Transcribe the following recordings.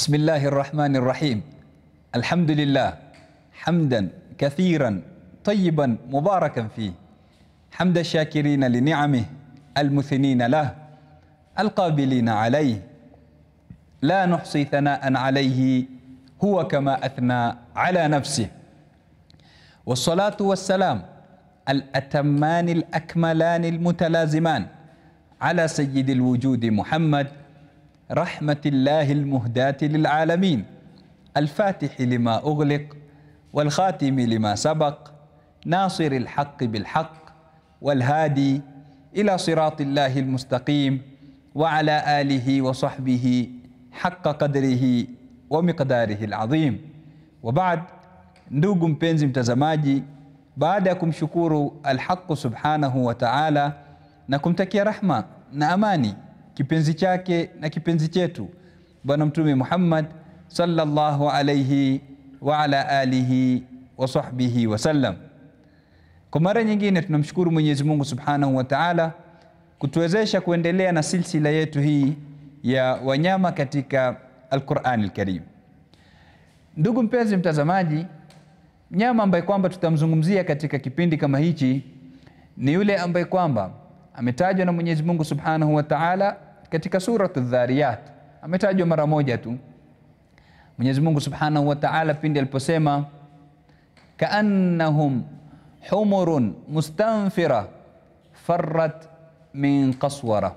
بسم الله الرحمن الرحيم الحمد لله حمدا كثيرا طيبا مباركا فيه حمد الشاكرين لنعمه المثنين له القابلين عليه لا نحصي ثناء عليه هو كما اثنى على نفسه والصلاه والسلام الاتمان الاكملان المتلازمان على سيد الوجود محمد رحمه الله المهداة للعالمين الفاتح لما أغلق والخاتم لما سبق ناصر الحق بالحق والهادي إلى صراط الله المستقيم وعلى آله وصحبه حق قدره ومقداره العظيم. وبعد mpenzi mtazamaji baada ya kumshukuru alhaqu subhanahu wa taala na kumtakia rahma na kipenzi chake na kipenzi chetu bwana mtume muhammad sallallahu alayhi wa ala alihi wa sahbihi wasallam kwa mara nyingine tunamshukuru mwenyezi mungu subhanahu wa taala kutuwezesha kuendelea na silsila yetu hii ya wanyama katika alqurani lkarim ndugu mpenzi mtazamaji mnyama ambaye kwamba tutamzungumzia katika kipindi kama hichi ni yule ambaye kwamba ametajwa na mwenyezi mungu subhanahu wa taala katika suratu dhariyat ametajwa mara moja tu mwenyezi mungu subhanahu wa taala pindi aliposema kaannahum humurun mustanfira farrat min qaswara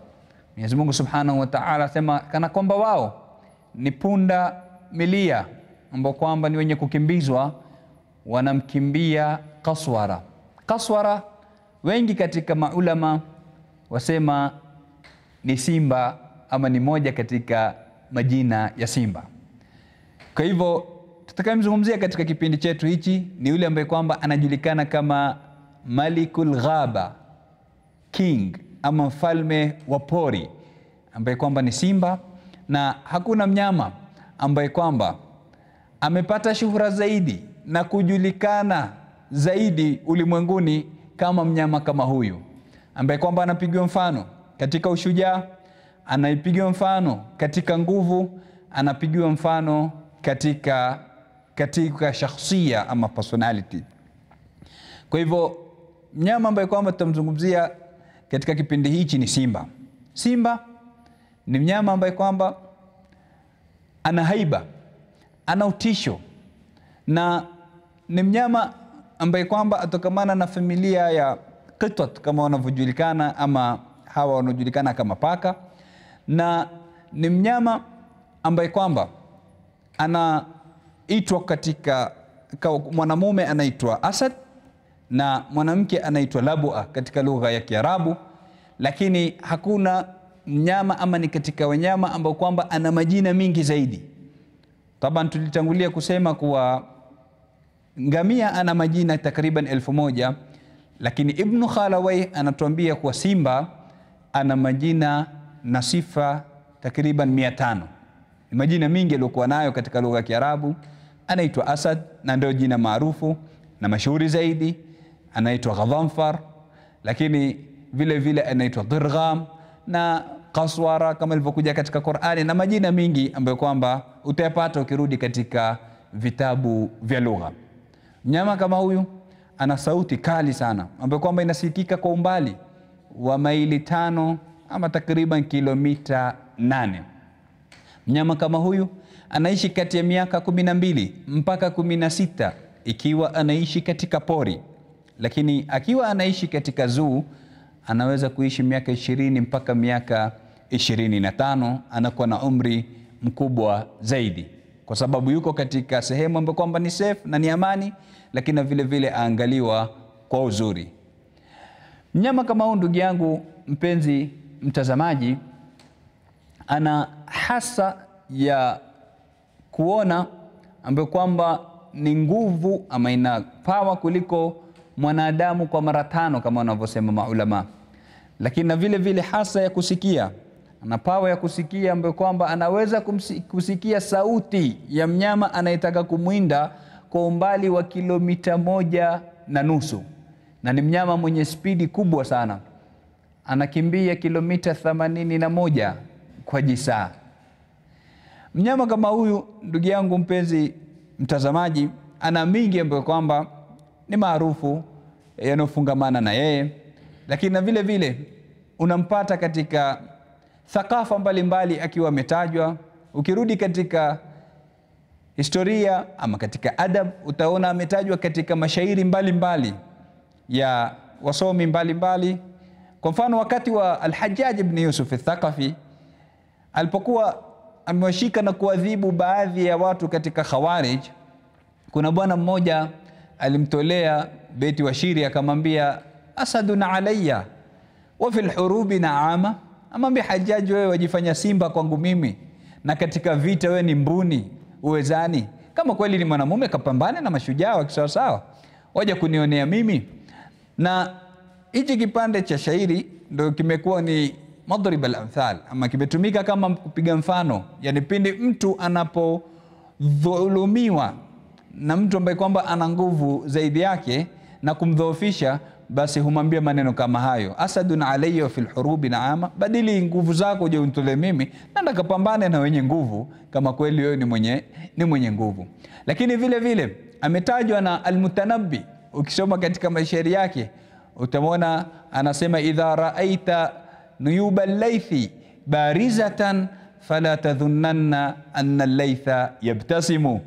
mwenyezi mungu subhanahu wa taala asema kana kwamba wao ni punda milia ambao kwamba ni wenye kukimbizwa wanamkimbia kaswara kaswara wengi katika maulama wasema ni simba ama ni moja katika majina ya simba. Kwa hivyo tutakayemzungumzia katika kipindi chetu hichi ni yule ambaye kwamba anajulikana kama malikul ghaba king ama mfalme wa pori ambaye kwamba ni simba na hakuna mnyama ambaye kwamba amepata shuhura zaidi na kujulikana zaidi ulimwenguni kama mnyama kama huyu ambaye kwamba anapigiwa mfano katika ushujaa anaipigiwa mfano katika nguvu anapigiwa mfano katika katika shakhsia ama personality. Kwa hivyo mnyama ambaye kwamba tutamzungumzia katika kipindi hichi ni simba. Simba ni mnyama ambaye kwamba ana haiba ana utisho na ni mnyama ambaye kwamba atokamana na familia ya qitat kama wanavyojulikana ama hawa wanaojulikana kama paka. Na ni mnyama ambaye kwamba anaitwa katika mwanamume anaitwa asad na mwanamke anaitwa labua katika lugha ya kiarabu. Lakini hakuna mnyama ama ni katika wanyama ambao kwamba ana majina mingi zaidi. Taban tulitangulia kusema kuwa ngamia ana majina takriban elfu moja lakini ibnu khalawai anatuambia kuwa simba ana majina na sifa takriban mia tano. Ni majina mingi aliyokuwa nayo katika lugha ya kiarabu. Anaitwa asad na ndio jina maarufu na mashuhuri zaidi. Anaitwa ghadhanfar lakini vile vile anaitwa dirgham na kaswara kama ilivyokuja katika qurani na majina mingi ambayo kwamba utayapata ukirudi katika vitabu vya lugha. Mnyama kama huyu ana sauti kali sana ambayo kwamba inasikika kwa umbali wa maili tano ama takriban kilomita nane. Mnyama kama huyu anaishi kati ya miaka kumi na mbili mpaka kumi na sita ikiwa anaishi katika pori. Lakini akiwa anaishi katika zoo anaweza kuishi miaka ishirini mpaka miaka ishirini na tano anakuwa na umri mkubwa zaidi. Kwa sababu yuko katika sehemu ambayo kwamba ni safe na ni amani lakini vile vile aangaliwa kwa uzuri mnyama kama huu ndugu yangu mpenzi mtazamaji ana hasa ya kuona ambayo kwamba ni nguvu ama ina pawa kuliko mwanadamu kwa mara tano kama wanavyosema maulama. Lakini na vile vile hasa ya kusikia ana pawa ya kusikia ambayo kwamba anaweza kusikia sauti ya mnyama anayetaka kumwinda kwa umbali wa kilomita moja na nusu na ni mnyama mwenye spidi kubwa sana. Anakimbia kilomita themanini na moja kwa jisaa. Mnyama kama huyu, ndugu yangu mpenzi mtazamaji, ana mingi ambayo kwamba ni maarufu yanayofungamana na yeye, lakini na vile vile unampata katika thakafa mbalimbali akiwa ametajwa. Ukirudi katika historia ama katika adab, utaona ametajwa katika mashairi mbalimbali. mbali ya wasomi mbalimbali. Kwa mfano wakati wa Alhajjaj ibn Yusuf Athaqafi alipokuwa amewashika na kuadhibu baadhi ya watu katika Khawarij, kuna bwana mmoja alimtolea beti wa shiri akamwambia, asadun alayya wa fil hurubi naama, amwambia Hajjaj, wewe wajifanya simba kwangu mimi, na katika vita wewe ni mbuni uwezani. Kama kweli ni mwanamume kapambane na mashujaa wa waja kunionea mimi. Na hichi kipande cha shairi ndo kimekuwa ni madrib al-amthal, ama kimetumika kama kupiga mfano, yani pindi mtu anapodhulumiwa na mtu ambaye kwamba ana nguvu zaidi yake na kumdhoofisha, basi humwambia maneno kama hayo, asadun alayya fil hurubi naama, badili nguvu zako uje unitolee mimi, nenda kapambane na wenye nguvu, kama kweli wewe ni mwenye, ni mwenye nguvu. Lakini vile vile ametajwa na Almutanabbi, ukisoma katika mashairi yake utamwona anasema, idha raaita nuyuba llaithi barizatan fala tadhunanna anna llaitha yabtasimu,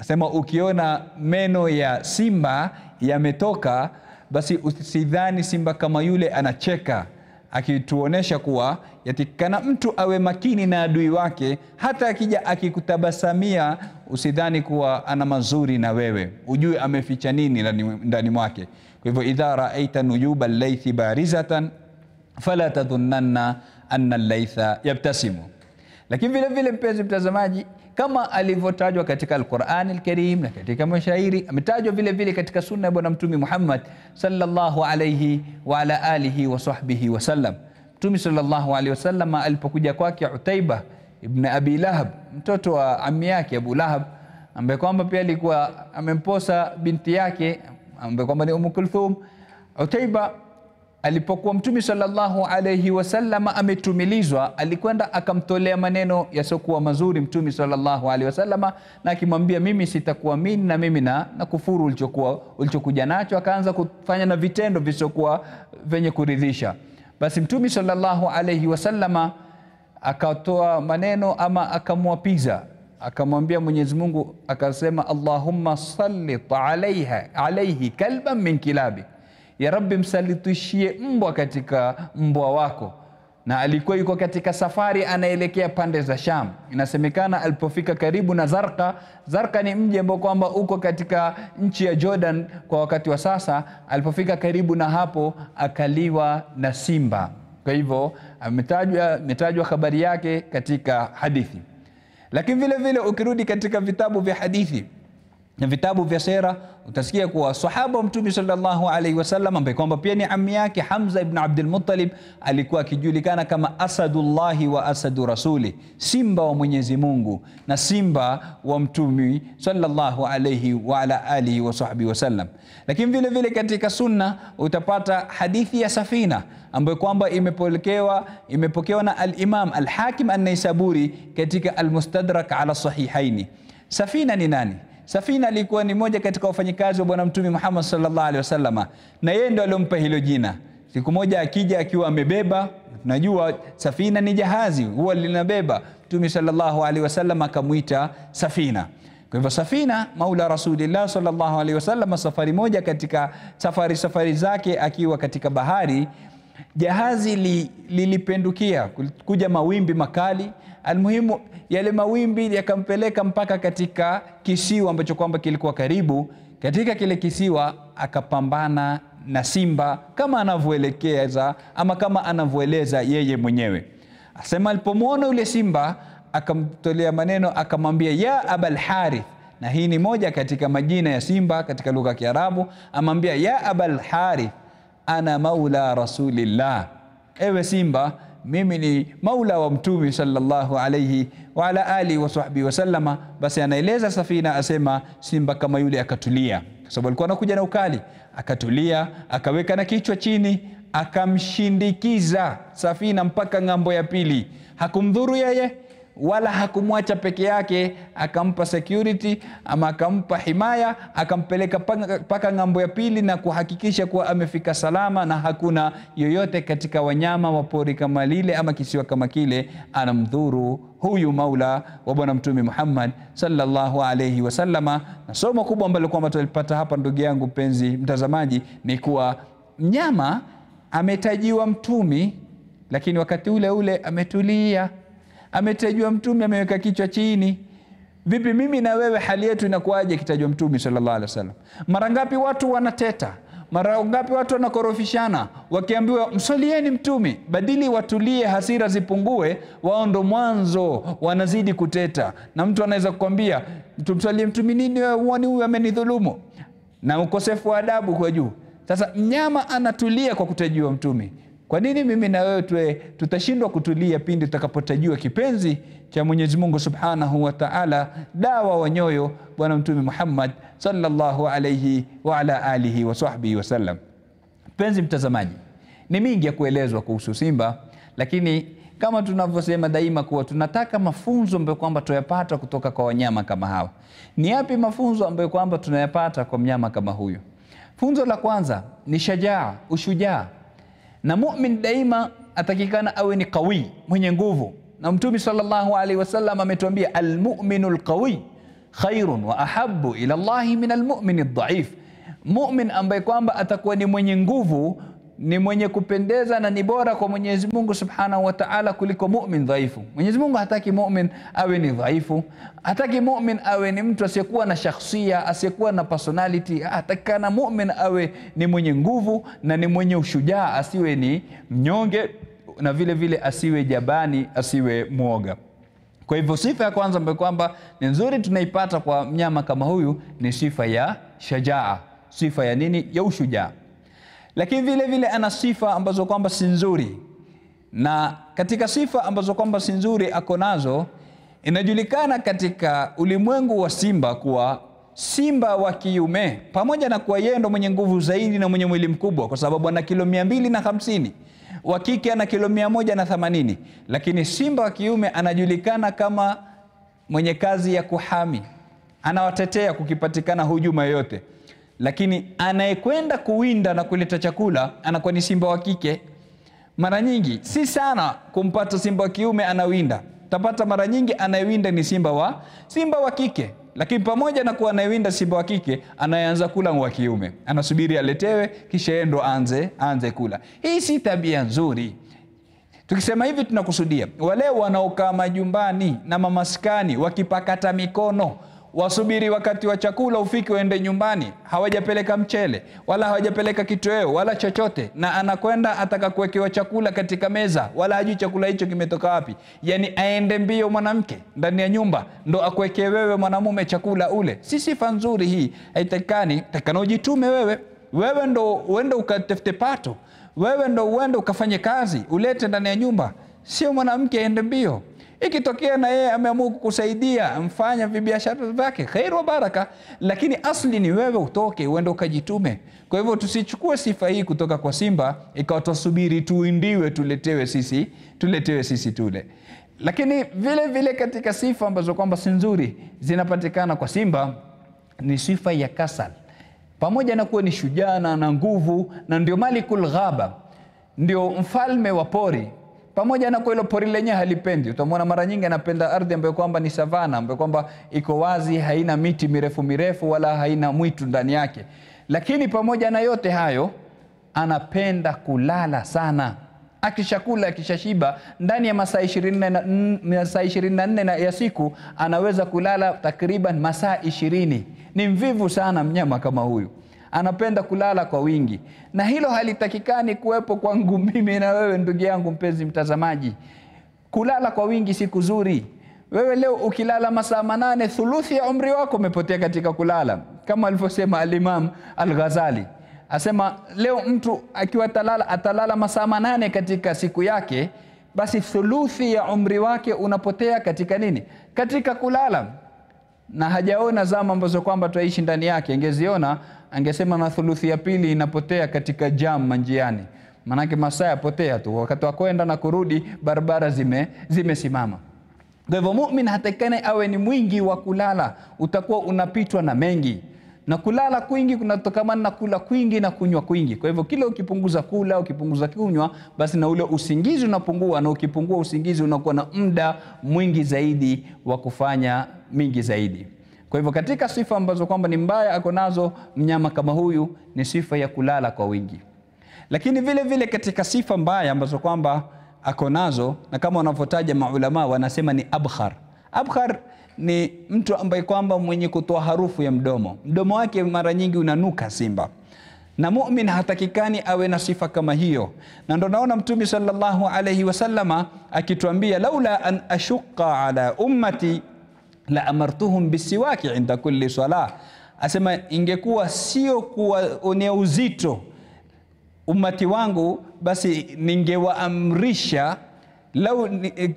asema ukiona meno ya simba yametoka, basi usidhani simba kama yule anacheka, akituonesha kuwa yatikana mtu awe makini na adui wake, hata akija akikutabasamia usidhani kuwa ana mazuri na wewe, ujue ameficha nini ndani mwake. Kwa hivyo idha raaita nuyuba llaithi barizatan fala tadhunanna anna llaitha yabtasimu. Lakini vile vile, mpenzi mtazamaji, kama alivyotajwa katika Alqurani Alkarim na katika mashairi, ametajwa vile vile katika sunna ya Bwana Mtume Muhammad sallallahu alayhi wa ala alihi wa sahbihi wasallam. Mtume sallallahu alayhi wasallam alipokuja kwake Utaiba ibn Abi Lahab, mtoto wa ammi yake Abu Lahab, ambaye kwamba pia alikuwa amemposa binti yake ambaye kwamba ni Umm Kulthum. Utaiba alipokuwa Mtume sallallahu alayhi wasallam ametumilizwa, alikwenda akamtolea maneno yasiokuwa mazuri Mtume sallallahu alayhi wasallam, na akimwambia mimi sitakuamini na mimi na, na kufuru ulichokuwa ulichokuja nacho. Akaanza kufanya na vitendo visiokuwa vyenye kuridhisha. Basi Mtume sallallahu alayhi wasallam akatoa maneno ama akamwapiza, akamwambia Mwenyezi Mungu, akasema Allahumma sallit alaiha alaihi kalban min kilabi ya Rabbi, msalitishie mbwa katika mbwa wako. Na alikuwa yuko katika safari anaelekea pande za Sham. Inasemekana alipofika karibu na zarka zarka ni mji ambao kwamba uko katika nchi ya Jordan kwa wakati wa sasa. Alipofika karibu na hapo, akaliwa na simba. Kwa hivyo ametajwa ametajwa habari yake katika hadithi, lakini vile vile ukirudi katika vitabu vya hadithi na vitabu vya sera utasikia kuwa sahaba wa Mtume sallallahu alaihi wasallam ambaye kwamba pia ni ami yake Hamza ibn Abdul Muttalib alikuwa akijulikana kama Asadullahi wa asadu rasuli, simba wa Mwenyezi Mungu na simba wa Mtume sallallahu alaihi wa ala alihi wa sahbihi wasallam. Lakini vile vile katika sunna utapata hadithi ya safina ambayo kwamba imepokewa imepokewa na al-Imam al-Hakim an-Naisaburi katika al-Mustadrak ala sahihaini. Safina ni nani? Safina alikuwa ni moja katika wafanyikazi wa Bwana Mtume Muhammad sallallahu alaihi wasallam, na yeye ndo aliompa hilo jina. Siku moja akija akiwa amebeba, najua safina ni jahazi, huwa linabeba. Mtume sallallahu alaihi wasallam akamwita Safina. Kwa hivyo Safina, maula Rasulillah sallallahu alaihi wasallam, safari moja katika safari safari zake akiwa katika bahari, jahazi li, lilipendukia kuja mawimbi makali. Almuhimu yale mawimbi yakampeleka mpaka katika kisiwa ambacho kwamba kilikuwa karibu. Katika kile kisiwa akapambana na simba kama anavyoelekeza ama kama anavyoeleza yeye mwenyewe. Asema alipomwona yule simba akamtolea maneno akamwambia, ya abal harith, na hii ni moja katika majina ya simba katika lugha ya Kiarabu. Amwambia, ya abal harith, ana maula rasulillah, ewe simba mimi ni maula wa mtume sallallahu alayhi wa ala alihi wa sahbihi wasallama. Basi anaeleza Safina asema simba kama yule akatulia, kwa sababu alikuwa anakuja na ukali. Akatulia, akaweka na kichwa chini, akamshindikiza Safina mpaka ng'ambo ya pili. Hakumdhuru yeye wala hakumwacha peke yake, akampa security ama akampa himaya, akampeleka mpaka ng'ambo ya pili na kuhakikisha kuwa amefika salama, na hakuna yoyote katika wanyama wa pori kama lile ama kisiwa kama kile anamdhuru huyu maula wa Bwana Mtume Muhammad sallallahu alayhi wasallama. Na somo kubwa ambalo kwamba tulipata hapa, ndugu yangu mpenzi mtazamaji, ni kuwa mnyama ametajiwa mtumi, lakini wakati ule ule ametulia ametajiwa mtume ameweka kichwa chini. Vipi mimi na wewe, hali yetu inakuwaje kitajwa mtume sallallahu alaihi wasallam? Mara ngapi watu wanateta, mara ngapi watu wanakorofishana, wakiambiwa msalieni mtume, badili watulie, hasira zipungue, wao ndo mwanzo wanazidi kuteta. Na mtu anaweza kukwambia tumsalie mtume nini? Uone huyu amenidhulumu, na ukosefu wa adabu kwa juu. Sasa mnyama anatulia kwa kutajiwa mtume. Kwa nini mimi na wewe tuwe tutashindwa kutulia pindi tutakapotajua kipenzi cha Mwenyezi Mungu Subhanahu wa Ta'ala, dawa wa nyoyo, Bwana Mtume Muhammad sallallahu alayhi wa ala alihi wa sahbihi wasallam. Mpenzi mtazamaji, ni mingi ya kuelezwa kuhusu simba, lakini kama tunavyosema daima kuwa tunataka mafunzo ambayo kwamba tuyapata kutoka kwa wanyama kama hawa. Ni yapi mafunzo ambayo kwamba tunayapata kwa mnyama kama huyu? Funzo la kwanza ni shajaa, ushujaa na mumin daima atakikana awe ni qawi, mwenye nguvu. Na Mtume sallallahu alaihi wasallam ametuambia almuminu lqawi khairun wa ahabu ila llahi min almumini ldhaif, Mumin ambaye kwamba atakuwa ni mwenye nguvu ni mwenye kupendeza na ni bora kwa Mwenyezi Mungu Subhanahu wa Ta'ala kuliko mumin dhaifu. Mwenyezi Mungu hataki mumin awe ni dhaifu, hataki mumin awe ni mtu asiyekuwa na shakhsia, asiyekuwa na personality. Hatakana mumin awe ni mwenye nguvu na ni mwenye ushujaa, asiwe ni mnyonge na vile vile asiwe jabani, asiwe mwoga. Kwa hivyo sifa ya kwanza ambayo kwamba ni nzuri tunaipata kwa mnyama kama huyu ni sifa ya shajaa, sifa ya nini? Ya ushujaa lakini vile vile ana sifa ambazo kwamba si nzuri, na katika sifa ambazo kwamba si nzuri ako nazo, inajulikana katika ulimwengu wa simba kuwa simba wa kiume, pamoja na kuwa yeye ndo mwenye nguvu zaidi na mwenye mwili mkubwa, kwa sababu ana kilo mia mbili na hamsini. Wa kike ana kilo mia moja na themanini. Lakini simba wa kiume anajulikana kama mwenye kazi ya kuhami, anawatetea kukipatikana hujuma yoyote lakini anayekwenda kuwinda na kuleta chakula anakuwa ni simba wa kike. Mara nyingi si sana kumpata simba wa kiume anawinda, tapata mara nyingi anayewinda ni simba wa simba wa kike. Lakini pamoja na kuwa anayewinda simba wa kike, anayeanza kula wa kiume, anasubiri aletewe, kisha yeye ndo anze anze kula. Hii si tabia nzuri. Tukisema hivi tunakusudia wale wanaokaa majumbani na mamaskani wakipakata mikono wasubiri wakati wa chakula ufike, uende nyumbani, hawajapeleka mchele wala hawajapeleka kitoweo wala chochote, na anakwenda ataka kuwekewa chakula katika meza, wala hajui chakula hicho kimetoka wapi. Yani aende mbio mwanamke ndani ya nyumba ndo akuwekee wewe mwanamume chakula ule. Si sifa nzuri hii, haitakikani. Takana ujitume wewe, wewe ndo uende ukatafute pato, wewe ndo uende ukafanye kazi, ulete ndani ya nyumba, sio mwanamke aende mbio ikitokea na yeye ameamua kukusaidia mfanya vibiashara vyake kheri wa baraka, lakini asli ni wewe utoke uende ukajitume. Kwa hivyo tusichukue sifa hii kutoka kwa simba ikawa tusubiri tuindiwe tuletewe sisi tuletewe sisi tule. Lakini vile vile katika sifa ambazo kwamba si nzuri zinapatikana kwa simba ni sifa ya kasal, pamoja na kuwa ni shujaa na nguvu, na ndio malikul ghaba, ndio mfalme wa pori pamoja na kwa hilo pori lenyewe halipendi. Utamwona mara nyingi anapenda ardhi ambayo kwamba ni savana, ambayo kwamba iko wazi, haina miti mirefu mirefu wala haina mwitu ndani yake. Lakini pamoja na yote hayo, anapenda kulala sana. Akishakula akishashiba, ndani ya masaa ishirini na nne ya siku anaweza kulala takriban masaa ishirini. Ni mvivu sana mnyama kama huyu anapenda kulala kwa wingi, na hilo halitakikani kuwepo kwangu mimi na wewe, ndugu yangu mpenzi mtazamaji. Kulala kwa wingi si kuzuri. Wewe leo ukilala masaa manane, thuluthi ya umri wako umepotea katika kulala, kama alivyosema Alimam Al-Ghazali asema, leo mtu akiwa talala, atalala masaa manane katika siku yake, basi thuluthi ya umri wake unapotea katika nini? Katika kulala na hajaona zama ambazo kwamba twaishi ndani yake. Angeziona angesema na thuluthi ya pili inapotea katika jam manjiani, manake masaa yapotea tu, wakati wa kwenda na kurudi barabara zime zimesimama. Kwa hivyo mumin hatakikane awe ni mwingi wa kulala, utakuwa unapitwa na mengi na kulala kwingi kunatokamana na kula kwingi na kunywa kwingi. Kwa hivyo kila ukipunguza kula, ukipunguza kunywa, basi na ule usingizi unapungua, na ukipungua usingizi unakuwa na muda mwingi zaidi wa kufanya mingi zaidi. Kwa hivyo katika sifa ambazo kwamba ni mbaya ako nazo mnyama kama huyu ni sifa ya kulala kwa wingi, lakini vile vile katika sifa mbaya ambazo kwamba ako nazo na kama wanavyotaja maulama wanasema ni abkhar. Abkhar ni mtu ambaye kwamba mwenye kutoa harufu ya mdomo, mdomo wake mara nyingi unanuka simba, na mumin hatakikani awe na sifa kama hiyo, na ndo naona Mtume sallallahu alayhi wasallama akituambia, laula an ashuqa ala ummati la amartuhum bisiwaki inda kulli salah, asema ingekuwa sio kuwaonea uzito ummati wangu basi ningewaamrisha lau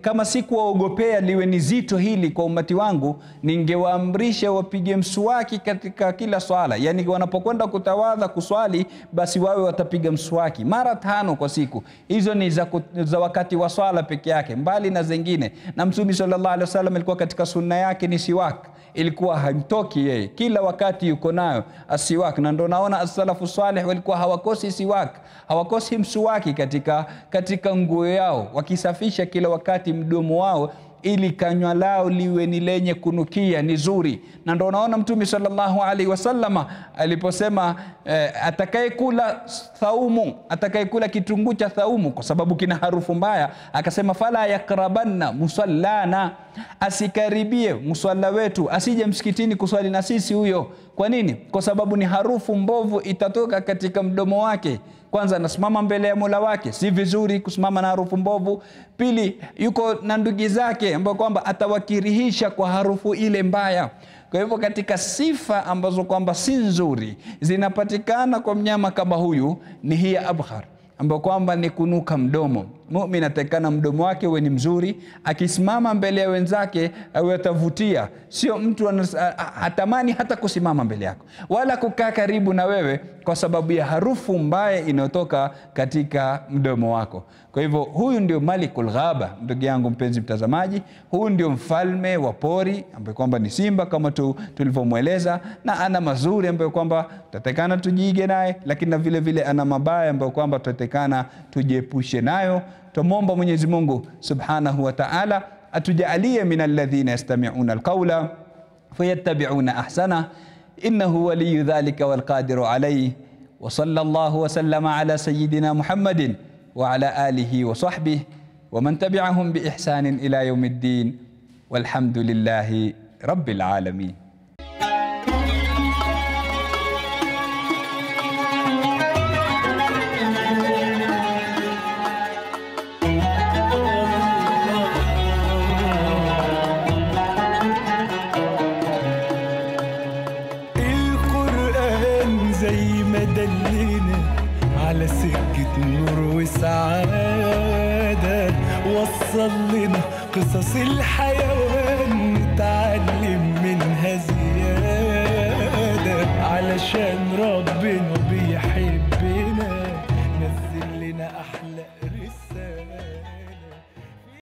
kama sikuwaogopea liwe ni zito hili kwa umati wangu, ningewaamrisha wapige mswaki katika kila swala, yani wanapokwenda kutawadha kuswali, basi wawe watapiga mswaki mara tano kwa siku. Hizo ni za, za wakati wa swala peke yake, mbali na zingine. Na Mtume sallallahu alaihi wasallam alikuwa katika sunna yake ni siwak, ilikuwa hamtoki yeye, kila wakati yuko nayo asiwak, na ndo naona as-salafu salih walikuwa hawakosi siwak, hawakosi mswaki katika, katika nguo yao wakisafisha kila wakati mdomo wao ili kanywa lao liwe ni lenye kunukia ni zuri, na ndo unaona Mtume sallallahu alaihi wasallama aliposema eh, atakayekula thaumu, atakayekula kitunguu cha thaumu kwa sababu kina harufu mbaya, akasema fala yakrabanna musallana, asikaribie musalla wetu, asije msikitini kuswali na sisi huyo. Kwa nini? Kwa sababu ni harufu mbovu itatoka katika mdomo wake. Kwanza anasimama mbele ya Mola wake, si vizuri kusimama na harufu mbovu. Pili, yuko na ndugi zake ambao kwamba atawakirihisha kwa harufu ile mbaya. Kwa hivyo katika sifa ambazo kwamba si nzuri zinapatikana kwa mnyama kama huyu ni hiya abhar ambayo kwamba ni kunuka mdomo. Mumin atakana mdomo wake uwe ni mzuri, akisimama mbele ya wenzake awe atavutia, sio mtu atamani hata kusimama mbele yako wala kukaa karibu na wewe kwa sababu ya harufu mbaya inayotoka katika mdomo wako. Kwa hivyo huyu ndio malikul ghaba, ndugu yangu mpenzi mtazamaji, huyu ndio mfalme wa pori ambaye kwamba ni simba kama tu, tulivyomweleza, na ana mazuri ambayo kwamba tutatekana tujiige naye, lakini na vile vile ana mabaya ambayo kwamba tutatekana tujiepushe nayo. Tumwomba Mwenyezi Mungu Subhanahu wa Ta'ala atujalie min alladhina yastami'una alqawla fayattabi'una ahsana innahu waliyu dhalika walqadiru alayhi wa sallallahu wa sallama ala sayyidina Muhammadin wa ala alihi wa sahbihi wa man tabi'ahum bi ihsanin ila yawmiddin walhamdulillahi rabbil alamin.